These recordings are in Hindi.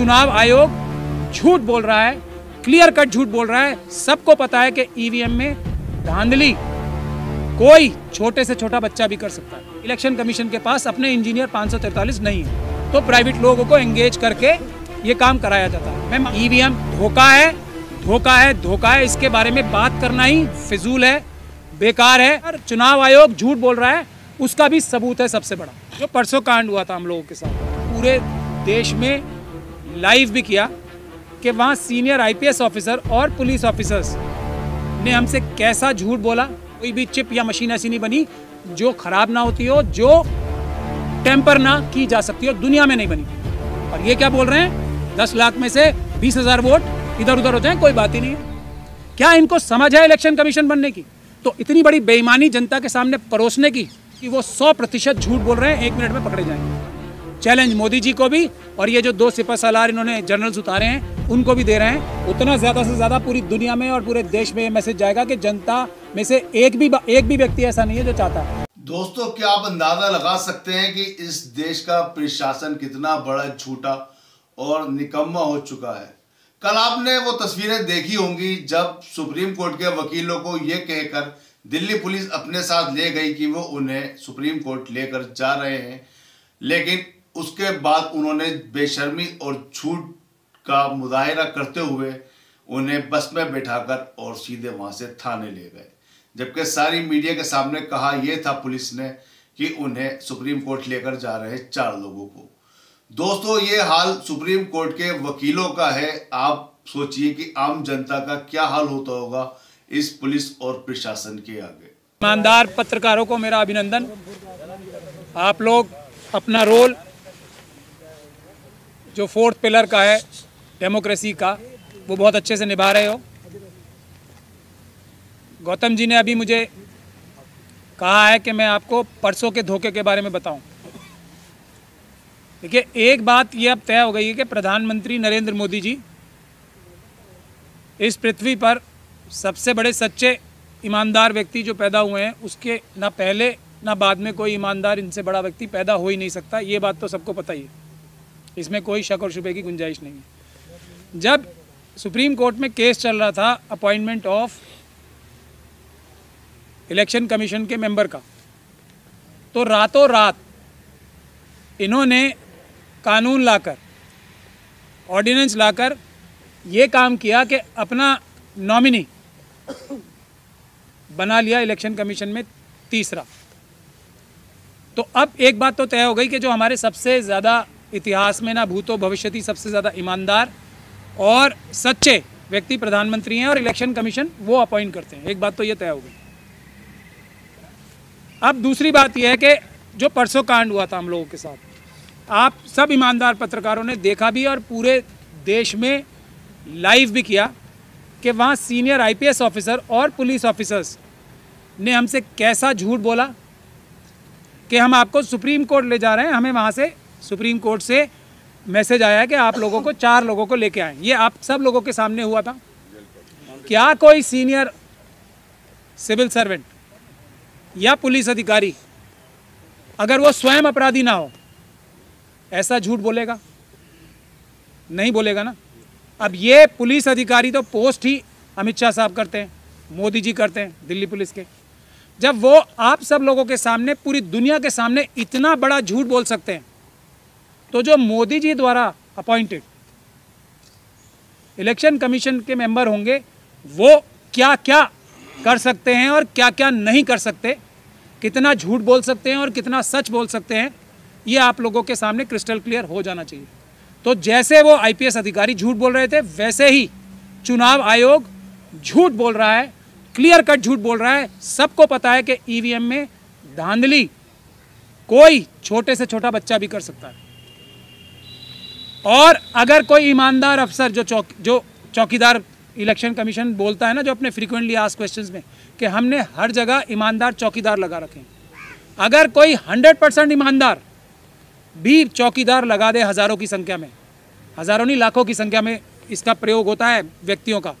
चुनाव आयोग झूठ बोल रहा है क्लियर कट झूठ बोल रहा है। सबको पता है कि ईवीएम में धांधली कोई छोटे से छोटा बच्चा भी कर सकता है। इलेक्शन कमीशन के पास अपने इंजीनियर 543 नहीं है। तो प्राइवेट लोगों को एंगेज करके ये काम कराया जाता है। मैम ईवीएम धोखा है धोखा है धोखा है। इसके बारे में बात करना ही फिजूल है, बेकार है। और चुनाव आयोग झूठ बोल रहा है, उसका भी सबूत है सबसे बड़ा। जो परसों कांड हुआ था हम लोगों के साथ, पूरे देश में लाइव भी किया कि वहाँ सीनियर आईपीएस ऑफिसर और पुलिस ऑफिसर्स ने हमसे कैसा झूठ बोला, कोई भी चिप या मशीन ऐसी नहीं बनी जो खराब ना होती हो, जो टेम्पर ना की जा सकती हो, दुनिया में नहीं बनी। और ये क्या बोल रहे हैं? दस लाख में से बीस हज़ार वोट इधर उधर होते हैं, कोई बात ही नहीं है। क्या इनको समझ है इलेक्शन कमीशन बनने की? तो इतनी बड़ी बेईमानी जनता के सामने परोसने की कि वो सौ प्रतिशत झूठ बोल रहे हैं, एक मिनट में पकड़े जाएँगे। चैलेंज मोदी जी को भी और ये जो दो सिपा सलार इन्होंने जनरल्स उतारे हैं, उनको भी दे रहे हैं। उतना ज़्यादा से ज़्यादा पूरी दुनिया में और पूरे देश में ये मैसेज जाएगा कि जनता में से एक भी एक भी व्यक्ति ऐसा नहीं है जो चाहता। है दोस्तों, क्या आप अंदाज़ा लगा सकते हैं कि इस देश का प्रशासन कितना बड़ा, झूठा और निकम्मा हो चुका है? कल आपने वो तस्वीरें देखी होंगी जब सुप्रीम कोर्ट के वकीलों को ये कहकर दिल्ली पुलिस अपने साथ ले गई कि वो उन्हें सुप्रीम कोर्ट लेकर जा रहे हैं। लेकिन उसके बाद उन्होंने बेशर्मी और झूठ का मुजाहरा करते हुए उन्हें बस में बैठाकर और सीधे वहाँ से थाने ले गए। जबकि सारी मीडिया के सामने कहा यह था पुलिस ने कि उन्हें सुप्रीम कोर्ट लेकर जा रहे चार लोगों को। दोस्तों, ये हाल सुप्रीम कोर्ट के वकीलों का है। आप सोचिए कि आम जनता का क्या हाल होता होगा इस पुलिस और प्रशासन के आगे। ईमानदार पत्रकारों को मेरा अभिनंदन। आप लोग अपना रोल जो फोर्थ पिलर का है डेमोक्रेसी का, वो बहुत अच्छे से निभा रहे हो। गौतम जी ने अभी मुझे कहा है कि मैं आपको परसों के धोखे के बारे में बताऊँ। देखिए, एक बात ये अब तय हो गई है कि प्रधानमंत्री नरेंद्र मोदी जी इस पृथ्वी पर सबसे बड़े सच्चे ईमानदार व्यक्ति जो पैदा हुए हैं, उसके ना पहले ना बाद में कोई ईमानदार इनसे बड़ा व्यक्ति पैदा हो ही नहीं सकता, ये बात तो सबको पता ही है। इसमें कोई शक और शुबे की गुंजाइश नहीं है। जब सुप्रीम कोर्ट में केस चल रहा था अपॉइंटमेंट ऑफ़ इलेक्शन कमीशन के मेंबर का तो रातों रात इन्होंने कानून लाकर ऑर्डिनेंस लाकर ये काम किया कि अपना नॉमिनी बना लिया इलेक्शन कमीशन में तीसरा। तो अब एक बात तो तय हो गई कि जो हमारे सबसे ज़्यादा इतिहास में ना भूतो भविष्यति सबसे ज़्यादा ईमानदार और सच्चे व्यक्ति प्रधानमंत्री हैं और इलेक्शन कमीशन वो अपॉइंट करते हैं। एक बात तो ये तय हो गई। अब दूसरी बात यह है कि जो परसों कांड हुआ था हम लोगों के साथ, आप सब ईमानदार पत्रकारों ने देखा भी और पूरे देश में लाइव भी किया कि वहाँ सीनियर आईपीएस ऑफिसर और पुलिस ऑफिसर्स ने हमसे कैसा झूठ बोला कि हम आपको सुप्रीम कोर्ट ले जा रहे हैं, हमें वहाँ से सुप्रीम कोर्ट से मैसेज आया कि आप लोगों को, चार लोगों को लेके आए। ये आप सब लोगों के सामने हुआ था। क्या कोई सीनियर सिविल सर्वेंट या पुलिस अधिकारी, अगर वो स्वयं अपराधी ना हो, ऐसा झूठ बोलेगा? नहीं बोलेगा ना? अब ये पुलिस अधिकारी तो पोस्ट ही अमित शाह साहब करते हैं, मोदी जी करते हैं, दिल्ली पुलिस के। जब वो आप सब लोगों के सामने, पूरी दुनिया के सामने इतना बड़ा झूठ बोल सकते हैं तो जो मोदी जी द्वारा अपॉइंटेड इलेक्शन कमीशन के मेंबर होंगे, वो क्या क्या कर सकते हैं और क्या क्या नहीं कर सकते, कितना झूठ बोल सकते हैं और कितना सच बोल सकते हैं, ये आप लोगों के सामने क्रिस्टल क्लियर हो जाना चाहिए। तो जैसे वो आईपीएस अधिकारी झूठ बोल रहे थे, वैसे ही चुनाव आयोग झूठ बोल रहा है क्लियर कट झूठ बोल रहा है। सबको पता है कि ईवीएम में धांधली कोई छोटे से छोटा बच्चा भी कर सकता है। और अगर कोई ईमानदार अफसर जो चौक, जो चौकीदार इलेक्शन कमीशन बोलता है ना, जो अपने फ्रीक्वेंटली आस क्वेश्चन में, कि हमने हर जगह ईमानदार चौकीदार लगा रखे अगर कोई हंड्रेड परसेंट ईमानदार भी चौकीदार लगा दे हज़ारों की संख्या में, हज़ारों नहीं, लाखों की संख्या में इसका प्रयोग होता है व्यक्तियों का।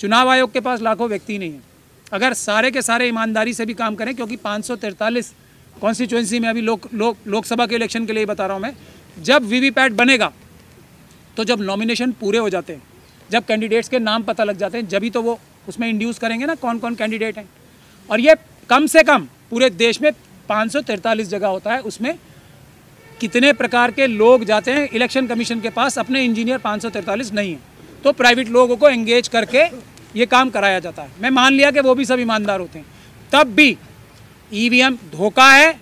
चुनाव आयोग के पास लाखों व्यक्ति नहीं है। अगर सारे के सारे ईमानदारी से भी काम करें, क्योंकि पाँच सौ कॉन्स्टिट्यूंसी में अभी लोक लोक, लोकसभा के इलेक्शन के लिए बता रहा हूँ मैं जब वीवीपैट बनेगा तो जब नॉमिनेशन पूरे हो जाते हैं, जब कैंडिडेट्स के नाम पता लग जाते हैं, जब जभी तो वो उसमें इंड्यूस करेंगे ना कौन कौन कैंडिडेट हैं। और ये कम से कम पूरे देश में पाँच जगह होता है, उसमें कितने प्रकार के लोग जाते हैं इलेक्शन कमीशन के पास, अपने इंजीनियर पाँच नहीं है। तो प्राइवेट लोगों को एंगेज करके ये काम कराया जाता है। मैं मान लिया कि वो भी सब ईमानदार होते हैं। तब भी ईवीएम धोखा है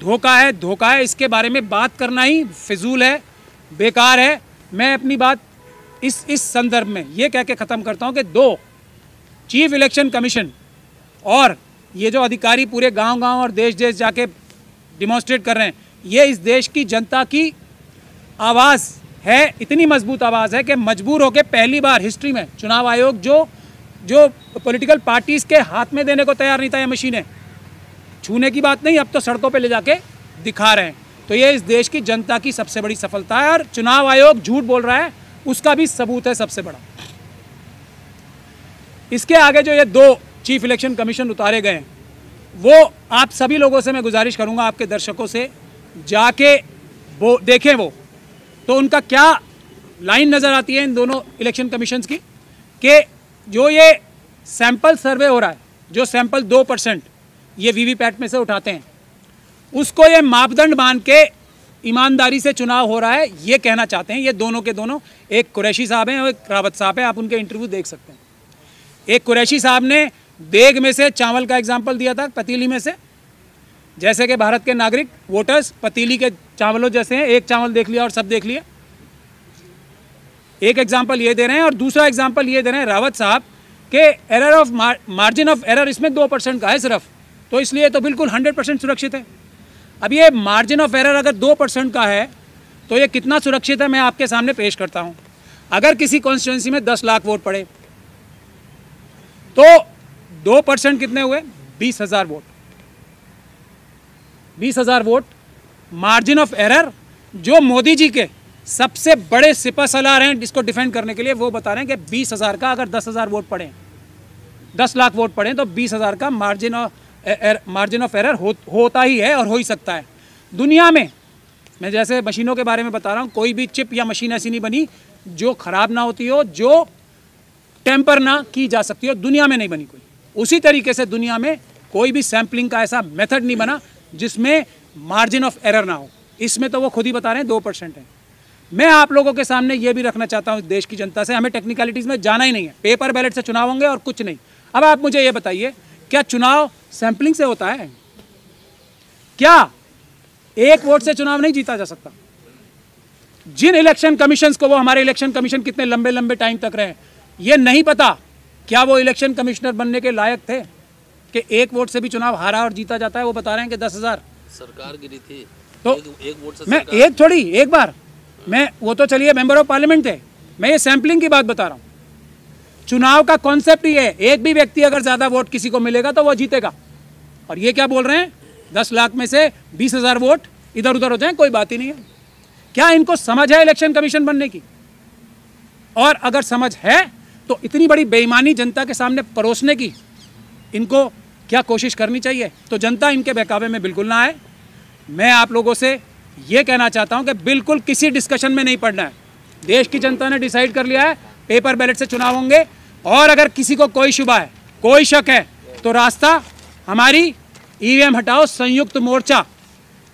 धोखा है धोखा है, इसके बारे में बात करना ही फिजूल है, बेकार है। मैं अपनी बात इस इस संदर्भ में ये कह के ख़त्म करता हूँ कि दो, चीफ इलेक्शन कमीशन और ये जो अधिकारी पूरे गाँव गाँव और देश देश जाके डिमॉन्स्ट्रेट कर रहे हैं, ये इस देश की जनता की आवाज़ है, इतनी मज़बूत आवाज़ है कि मजबूर होकर पहली बार हिस्ट्री में चुनाव आयोग जो जो पॉलिटिकल पार्टीज़ के हाथ में देने को तैयार नहीं था, ये मशीनें छूने की बात नहीं, अब तो सड़कों पर ले जाके दिखा रहे हैं। तो ये इस देश की जनता की सबसे बड़ी सफलता है और चुनाव आयोग झूठ बोल रहा है, उसका भी सबूत है सबसे बड़ा। इसके आगे जो ये दो चीफ इलेक्शन कमीशन उतारे गए हैं, वो आप सभी लोगों से मैं गुजारिश करूँगा आपके दर्शकों से, जाके वो देखें वो। तो उनका क्या लाइन नज़र आती है इन दोनों इलेक्शन कमीशन की, कि जो ये सैंपल सर्वे हो रहा है, जो सैंपल दो परसेंट ये वीवीपैट में से उठाते हैं। उसको ये मापदंड मान के ईमानदारी से चुनाव हो रहा है, ये कहना चाहते हैं। ये दोनों के दोनों, एक कुरैशी साहब हैं और एक रावत साहब हैं। आप उनके इंटरव्यू देख सकते हैं। एक कुरैशी साहब ने देग में से चावल का एग्ज़ाम्पल दिया था, पतीली में से। जैसे कि भारत के नागरिक वोटर्स पतीली के चावलों जैसे हैं। एक चावल देख लिया और सब देख लिया एक एग्ज़ाम्पल ये दे रहे हैं और दूसरा एग्ज़ाम्पल ये दे रहे हैं रावत साहब के error of margin of error इसमें दो परसेंट का है सिर्फ़। तो इसलिए तो बिल्कुल हंड्रेड परसेंट सुरक्षित है। अब ये मार्जिन ऑफ़ एरर अगर दो परसेंट का है तो ये कितना सुरक्षित है मैं आपके सामने पेश करता हूँ। अगर किसी कॉन्स्टिट्यूंसी में दस लाख वोट पड़े तो दो परसेंट कितने हुए? बीस हज़ार वोट। बीस हज़ार वोट मार्जिन ऑफ़ एरर जो मोदी जी के सबसे बड़े सिपा सलार हैं, जिसको डिफेंड करने के लिए वो बता रहे हैं कि बीस हज़ार का अगर दस हज़ार वोट पड़े, दस लाख वोट पड़े तो बीस हज़ार का margin of margin of error हो, होता ही है और हो ही सकता है। दुनिया में मैं जैसे मशीनों के बारे में बता रहा हूँ कोई भी चिप या मशीन ऐसी नहीं बनी जो ख़राब ना होती हो जो टेम्पर ना की जा सकती हो दुनिया में नहीं बनी कोई। उसी तरीके से दुनिया में कोई भी सैम्पलिंग का ऐसा मेथड नहीं बना जिसमें मार्जिन ऑफ़ एरर ना हो। इसमें तो वो खुद ही बता रहे हैं दो परसेंट है। मैं आप लोगों के सामने ये भी रखना चाहता हूँ देश की जनता से हमें टेक्निकलिटीज़ में जाना ही नहीं है। पेपर बैलेट से चुनाव होंगे और कुछ नहीं। अब आप मुझे ये बताइए क्या चुनाव सैंपलिंग से होता है? क्या एक वोट से चुनाव नहीं जीता जा सकता? जिन इलेक्शन कमीशन को वो हमारे इलेक्शन कमीशन कितने लंबे लंबे टाइम तक रहे ये नहीं पता क्या वो इलेक्शन कमिश्नर बनने के लायक थे कि एक वोट से भी चुनाव हारा और जीता जाता है? वो बता रहे हैं कि दस हज़ार। सरकार गिरी थी। तो एक, एक वोट से मैं एक थोड़ी एक बार। मैं वो तो चलिए मेंबर ऑफ़ पार्लियामेंट थे। मैं ये सैंपलिंग की बात बता रहा हूँ। चुनाव का कॉन्सेप्ट ही है। एक भी व्यक्ति अगर ज़्यादा वोट किसी को मिलेगा तो वो जीतेगा। और ये क्या बोल रहे हैं? दस लाख में से बीस हज़ार वोट इधर उधर हो जाए, कोई बात ही नहीं है। क्या इनको समझ है इलेक्शन कमीशन बनने की? और अगर समझ है तो इतनी बड़ी बेईमानी जनता के सामने परोसने की इनको क्या कोशिश करनी चाहिए? तो जनता इनके बहकावे में बिल्कुल ना आए। मैं आप लोगों से ये कहना चाहता हूँ कि बिल्कुल किसी डिस्कशन में नहीं पड़ना है। देश की जनता ने डिसाइड कर लिया है पेपर बैलेट से चुनाव होंगे और अगर किसी को कोई शुबा है, कोई शक है तो रास्ता हमारी ईवीएम हटाओ संयुक्त मोर्चा।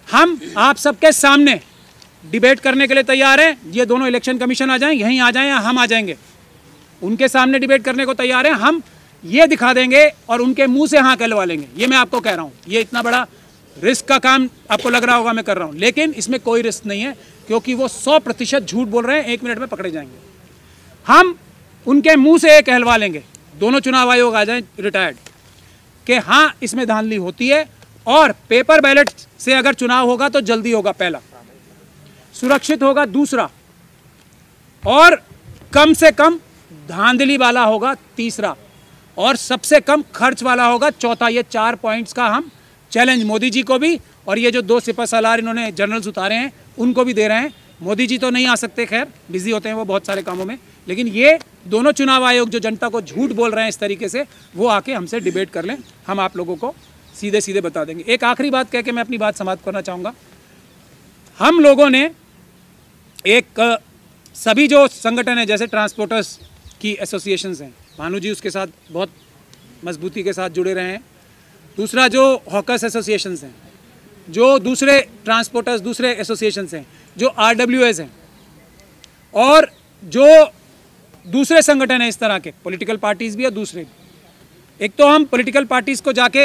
हम आप सबके सामने डिबेट करने के लिए तैयार हैं। ये दोनों इलेक्शन कमीशन आ जाएँ, यहीं आ जाएँ या हम आ जाएँगे। उनके सामने डिबेट करने को तैयार हैं। हम ये दिखा देंगे और उनके मुँह से हाँ कहलवा लेंगे। ये मैं आपको कह रहा हूँ। ये इतना बड़ा रिस्क का काम आपको लग रहा होगा, मैं कर रहा हूँ। लेकिन इसमें कोई रिस्क नहीं है, क्योंकि वो सौ प्रतिशत झूठ बोल रहे हैं। एक मिनट में पकड़े जाएँगे। हम उनके मुँह से एक कहलवा लेंगे। दोनों चुनाव आयोग आ जाए रिटायर्ड कि हाँ इसमें धांधली होती है और पेपर बैलेट से अगर चुनाव होगा तो जल्दी होगा पहला, सुरक्षित होगा दूसरा, और कम से कम धांधली वाला होगा तीसरा, और सबसे कम खर्च वाला होगा चौथा। ये चार पॉइंट्स का हम चैलेंज मोदी जी को भी, और ये जो दो सिपा सलार इन्होंने जनरल्स उतारे हैं, उनको भी दे रहे हैं। मोदी जी तो नहीं आ सकते, खैर बिज़ी होते हैं वो बहुत सारे कामों में, लेकिन ये दोनों चुनाव आयोग जो जनता को झूठ बोल रहे हैं इस तरीके से, वो आके हमसे डिबेट कर लें। हम आप लोगों को सीधे सीधे बता देंगे। एक आखिरी बात कह के मैं अपनी बात समाप्त करना चाहूँगा। हम लोगों ने एक, सभी जो संगठन है, जैसे ट्रांसपोर्टर्स की एसोसिएशंस हैं, भानु जी उसके साथ बहुत मजबूती के साथ जुड़े रहे हैं। दूसरा जो हॉकर्स एसोसिएशंस हैं, जो दूसरे ट्रांसपोर्टर्स दूसरे एसोसिएशंस हैं, जो आरडब्ल्यूएस हैं, और जो दूसरे संगठन हैं इस तरह के पॉलिटिकल पार्टीज़ भी और दूसरे भी। एक तो हम पॉलिटिकल पार्टीज़ को जाके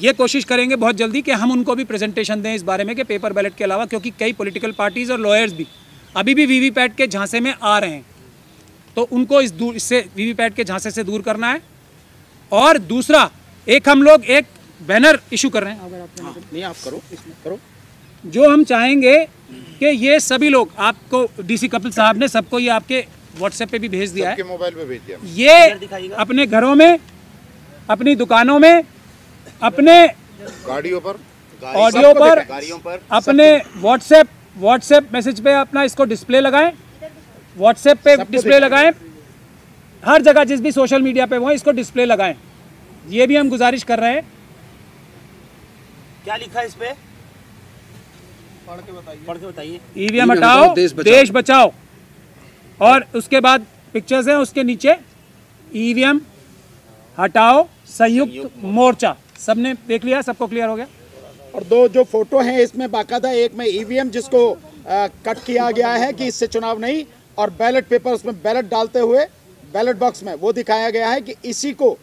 ये कोशिश करेंगे बहुत जल्दी कि हम उनको भी प्रेजेंटेशन दें इस बारे में कि पेपर बैलेट के अलावा क्योंकि कई पॉलिटिकल पार्टीज़ और लॉयर्स भी अभी भी वीवीपैट के झांसे में आ रहे हैं। तो उनको इस दूर इससे वीवीपैट के झांसे से दूर करना है। और दूसरा एक हम लोग एक बैनर इशू कर रहे हैं। अगर आप हाँ, नहीं आप करो करो। जो हम चाहेंगे कि ये सभी लोग आपको डीसी कपिल साहब ने सबको ये आपके व्हाट्सएप पे भी भेज दिया है। मोबाइल पे भेज दिया ये अपने घरों में अपनी दुकानों में अपने गाड़ियों पर। ऑडियो पर गाड़ियों पर। अपने व्हाट्सएप व्हाट्सएप मैसेज पे अपना इसको डिस्प्ले लगाएँ। व्हाट्सएप पे डिस्प्ले। लगाएँ। हर जगह जिस भी सोशल मीडिया पे वो इसको डिस्प्ले लगाएँ। ये भी हम गुजारिश कर रहे हैं। क्या लिखा है इस पे? पढ़ के बताइए। ईवीएम हटाओ देश बचाओ। और उसके बाद पिक्चर्स हैं उसके नीचे ईवीएम हटाओ संयुक्त मोर्चा। सबने देख लिया सबको क्लियर हो गया? और दो जो फ़ोटो हैं इसमें बाकायदा एक में ईवीएम जिसको आ, कट किया गया है कि इससे चुनाव नहीं और बैलेट पेपर उसमें बैलेट डालते हुए बैलेट बॉक्स में वो दिखाया गया है कि इसी को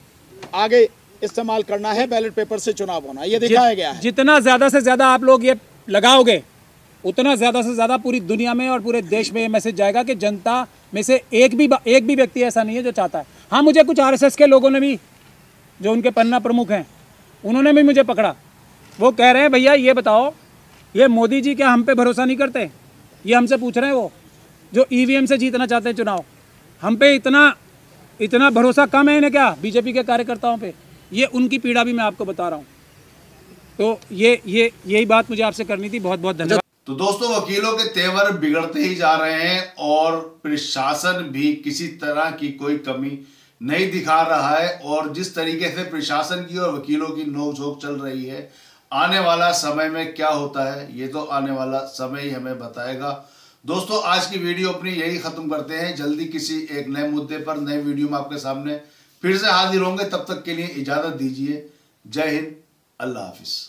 आगे इस्तेमाल करना है बैलेट पेपर से चुनाव होना। ये दिखाया गया है। जितना ज़्यादा से ज़्यादा आप लोग ये लगाओगे उतना ज़्यादा से ज़्यादा पूरी दुनिया में और पूरे देश में ये मैसेज जाएगा कि जनता में से एक भी एक भी व्यक्ति ऐसा नहीं है जो चाहता है। हाँ मुझे कुछ आरएसएस के लोगों ने भी, जो उनके पन्ना प्रमुख हैं, उन्होंने भी मुझे पकड़ा। वो कह रहे हैं, भैया, ये बताओ, ये मोदी जी क्या हम पे भरोसा नहीं करते? ये हमसे पूछ रहे हैं वो, जो ईवीएम से जीतना चाहते हैं चुनाव। हम पे इतना इतना भरोसा कम है इन्हें क्या, बीजेपी के कार्यकर्ताओं पे? ये उनकी पीड़ा भी मैं आपको बता रहा हूँ। तो ये ये, यही बात मुझे आपसे करनी थी। बहुत बहुत धन्यवाद। तो दोस्तों, वकीलों के तेवर बिगड़ते ही जा रहे हैं और प्रशासन भी किसी तरह की कोई कमी नहीं दिखा रहा है और जिस तरीके से प्रशासन की और वकीलों की नोकझोंक चल रही है, आने वाला समय में क्या होता है, ये तो आने वाला समय ही हमें बताएगा। दोस्तों, आज की वीडियो अपनी यही खत्म करते हैं। जल्दी किसी एक नए मुद्दे पर नए वीडियो में आपके सामने फिर से हाजिर होंगे। तब तक के लिए इजाज़त दीजिए। जय हिंद। अल्लाह हाफिज़।